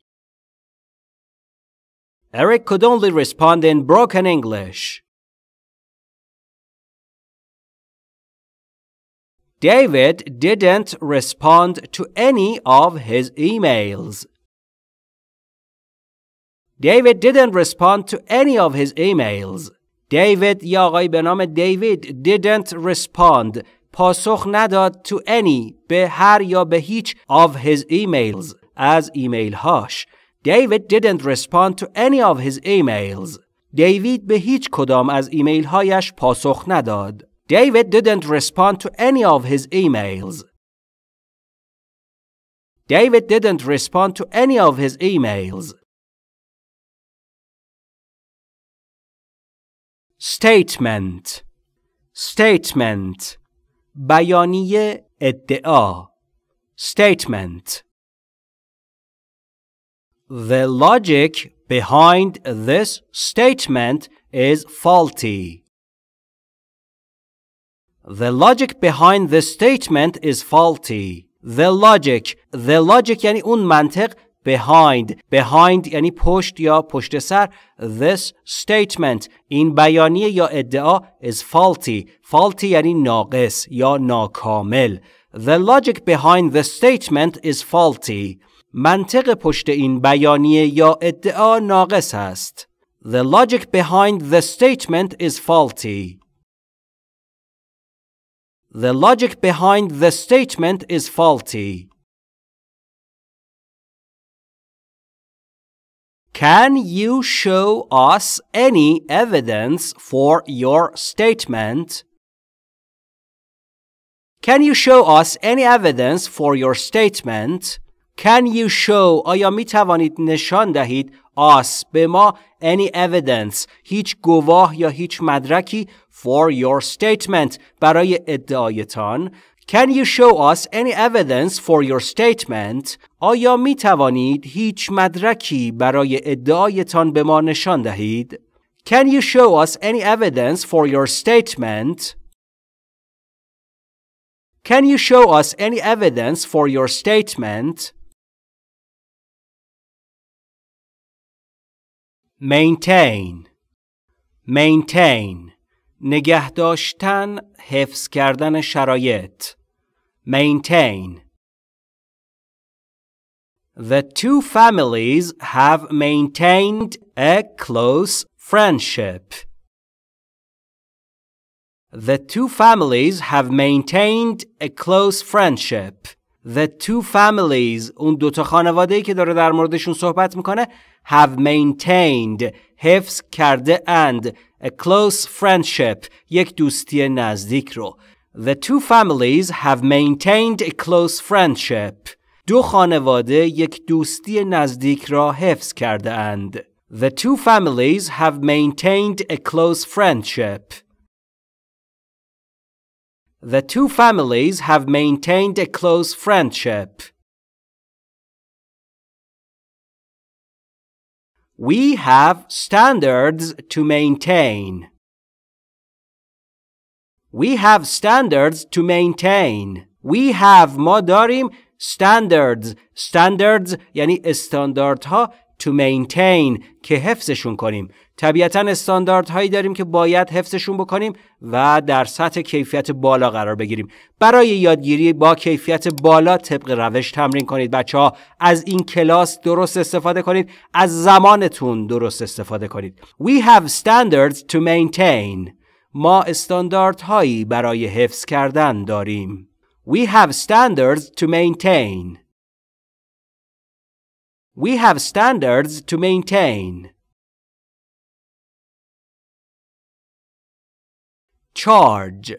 Eric could only respond in broken English. David didn't respond to any of his emails. David didn't respond to any of his emails. David یا آقای به نام دیوید didn't respond پاسخ نداد to any به هر یا به هیچ of his emails از ایمیل هاش. David didn't respond to any of his emails. دیوید به هیچ کدام از ایمیل هایش پاسخ نداد. David didn't respond to any of his emails. David didn't respond to any of his emails. Statement Statement بیانیه ادعا Statement The logic behind this statement is faulty. The logic behind this statement is faulty. The logic The logic یعنی اون منطق behind behind یعنی پشت یا پشت سر this statement این بیانیه یا ادعا is faulty faulty یعنی ناقص یا ناکامل The logic behind the statement is faulty منطق پشت این بیانیه یا ادعا ناقص است The logic behind the statement is faulty The logic behind the statement is faulty. Can you show us any evidence for your statement? Can you show us any evidence for your statement? Can you show آیا می توانید نشان دهید us به ما any evidence هیچ گواه یا هیچ مدرکی for your statement برای ادعایتان Can you show us any evidence for your statement? آیا می توانید هیچ مدرکی برای ادعایتان به ما نشان دهید؟ Can you show us any evidence for your statement? Can you show us any evidence for your statement? Maintain Maintain نگه داشتن حفظ کردن شرایط maintain The two families have maintained a close friendship. The two families have maintained a close friendship. The two families اون دوتا خانواده ای که داره در موردشون صحبت میکنه have maintained حفظ کرده and a close friendship یک دوستی نزدیک رو The two families have maintained a close friendship. دو خانواده یک دوستی نزدیک را حفظ کرده اند. The two families have maintained a close friendship. The two families have maintained a close friendship. We have standards to maintain. We have standards to maintain. We have ما داریم standards. Standards یعنی استانداردها to maintain که حفظشون کنیم. طبیعتا استانداردهایی داریم که باید حفظشون بکنیم و در سطح کیفیت بالا قرار بگیریم برای یادگیری با کیفیت بالا طبق روش تمرین کنید بچه ها از این کلاس درست استفاده کنید از زمانتون درست استفاده کنید We have standards to maintain ما استانداردهایی برای حفظ کردن داریم We have standards to maintain We have standards to maintain charge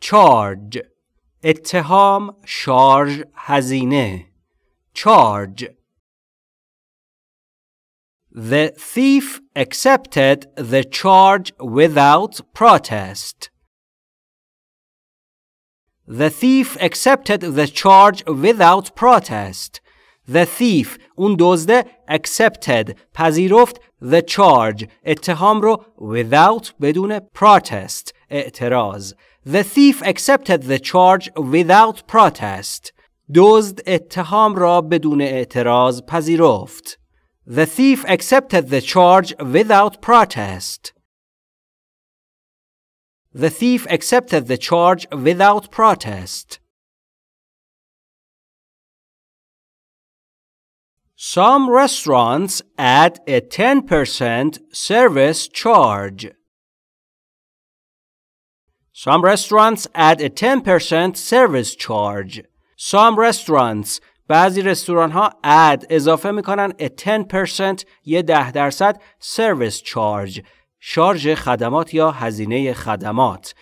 charge اتهام شارژ هزینه charge The thief accepted the charge without protest. The thief accepted the charge without protest. The thief اون دزده accepted پذیرفت the charge اتهام رو without بدون protest اعتراض The thief accepted the charge without protest دزد اتهام را بدون اعتراض پذیرفت the thief accepted the charge without protest The thief accepted the charge without protest Some restaurants add a 10% service charge. Some restaurants add a 10% service charge. Some restaurants بعضی رستوران ها add اضافه می‌کنن a 10% یه ده درصد service charge شارژ خدمات یا هزینه خدمات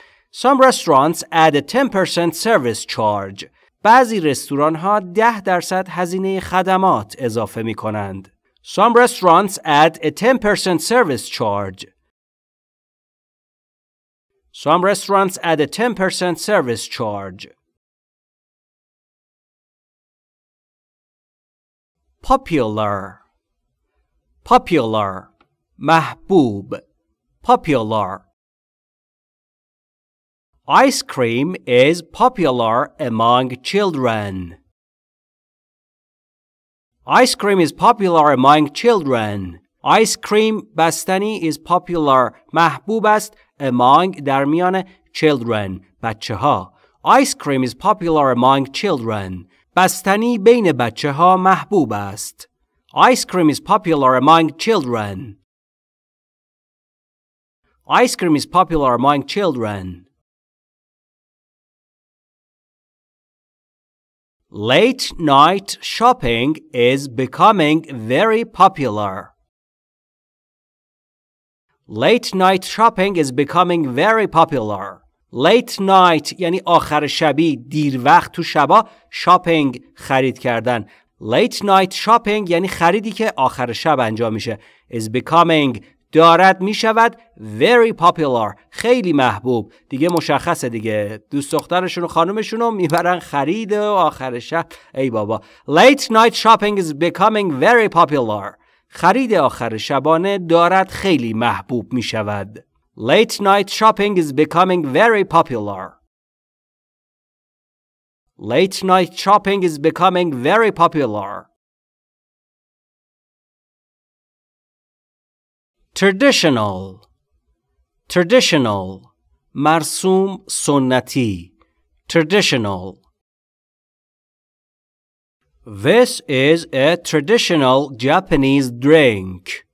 Some restaurants add a 10% service charge. بعضی رستوران ها 10 درصد هزینه خدمات اضافه می کنند. Some restaurants add a 10% service charge. Some restaurants add a 10% service charge. Popular Popular محبوب Popular Ice cream is popular among children. Ice cream is popular among children. Ice cream بستنی is popular محبوب است among در میان children بچه ها. Ice cream is popular among children. بستنی بین بچه ها محبوب است. Ice cream is popular among children. Ice cream is popular among children. Late night shopping is becoming very popular. Late night shopping is becoming very popular. Late night یعنی آخر شبی دیر وقت تو شبا شاپینگ خرید کردن. Late night shopping یعنی خریدی که آخر شب انجام میشه. is becoming. دارد می شود very popular. خیلی محبوب. دیگه مشخصه دیگه. دوست دخترشون و خانمشون رو می‌برن خرید و آخر شب. ای بابا. Late night shopping is becoming very popular. خرید آخر شبانه دارد خیلی محبوب می شود Late night shopping is becoming very popular. Late night shopping is becoming very popular. Traditional Traditional Marsum Sunnati Traditional This is a traditional Japanese drink.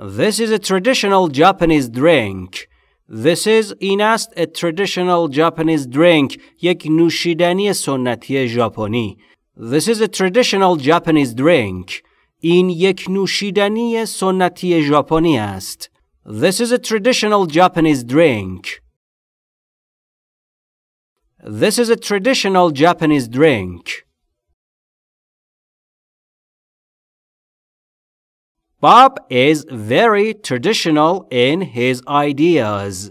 This is a traditional Japanese drink. This is این است a traditional Japanese drink یک نوشیدنی سنتی ژاپنی. This is a traditional Japanese drink. این یک نوشیدنی سنتی ژاپنی است. This is a traditional Japanese drink. This is a traditional Japanese drink. Bob is very traditional in his ideas.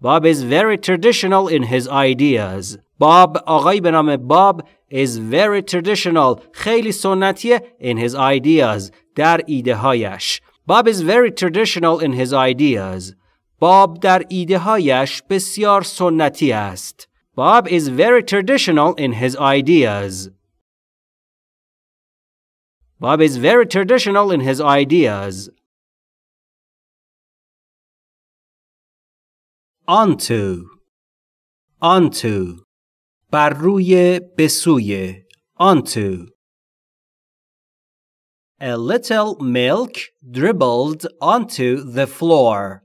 Bob is very traditional in his ideas. Bob آقای به نام Bob is very traditional خیلی سنتیه in his ideas در ایده هایش. Bob is very traditional in his ideas. باب در ایده هایش بسیار سنتی است. Bob is very traditional in his ideas. Bob is very traditional in his ideas. Onto Onto بر روی بسوی onto A little milk dribbled onto the floor.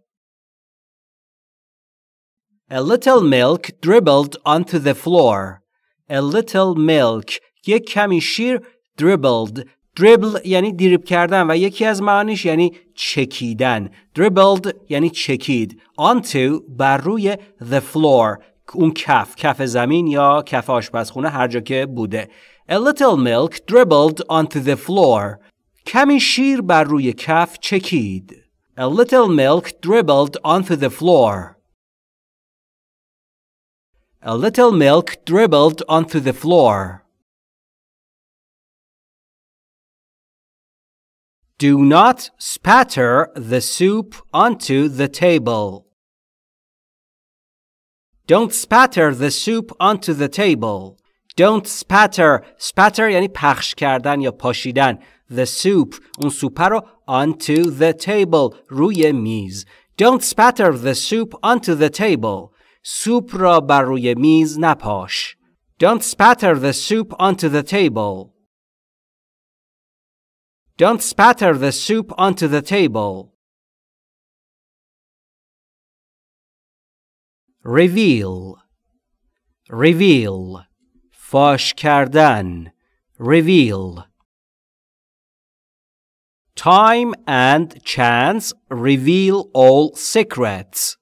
A little milk dribbled onto the floor. A little milk یک کمی شیر dribbled دریبل یعنی دریب کردن و یکی از معانیش یعنی چکیدن dribbled یعنی چکید onto بر روی the floor اون کف کف زمین یا کف آشپزخونه هر جا که بوده A little milk dribbled onto the floor کمی شیر بر روی کف چکید A little milk dribbled onto the floor A little milk dribbled onto the floor. Do not spatter the soup onto the table. Don't spatter the soup onto the table. Don't spatter. Spatter یعنی پخش کردن یا پاشیدن. The soup. اون سوپ رو onto the table. روی میز. Don't spatter the soup onto the table. سوپ را بر روی میز نپاش. Don't spatter the soup onto the table. Don't spatter the soup onto the table. Reveal Reveal فاش کردن Reveal Time and chance reveal all secrets.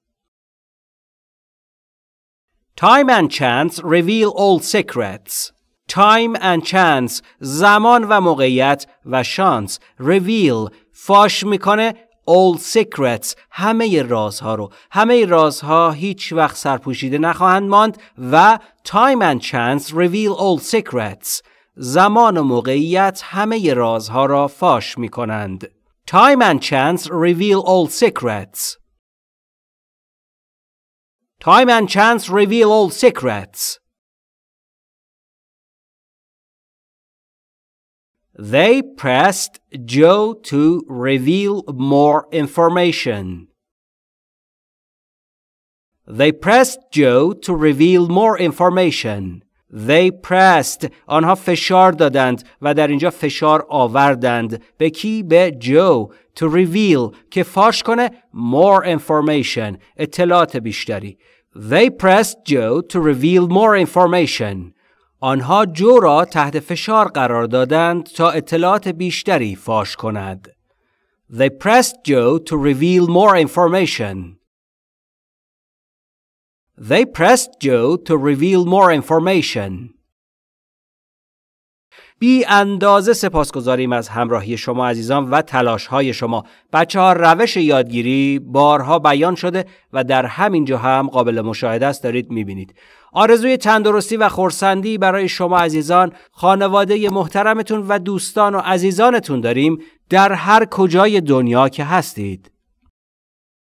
Time and chance reveal all secrets. Time and chance زمان و موقعیت و شانس reveal فاش می‌کنه all secrets همه رازها رو همه رازها هیچ وقت سرپوشیده نخواهند ماند و time and chance reveal all secrets زمان و موقعیت همه رازها را فاش می کنند. Time and chance reveal all secrets. Time and chance reveal all secrets. They pressed Joe to reveal more information. They pressed Joe to reveal more information. They pressed آنها فشار دادند و در اینجا فشار آوردند به کی به جو to reveal که فاش کنه more information اطلاعات بیشتری They pressed Joe to reveal more information آنها جو را تحت فشار قرار دادند تا اطلاعات بیشتری فاش کند They pressed Joe to reveal more information They pressed Joe to reveal more information. بی اندازه سپاسگزاریم از همراهی شما عزیزان و تلاش های شما. بچه ها روش یادگیری بارها بیان شده و در همین جا هم قابل مشاهده است دارید می‌بینید. آرزوی تندرستی و خورسندی برای شما عزیزان خانواده محترمتون و دوستان و عزیزانتون داریم در هر کجای دنیا که هستید.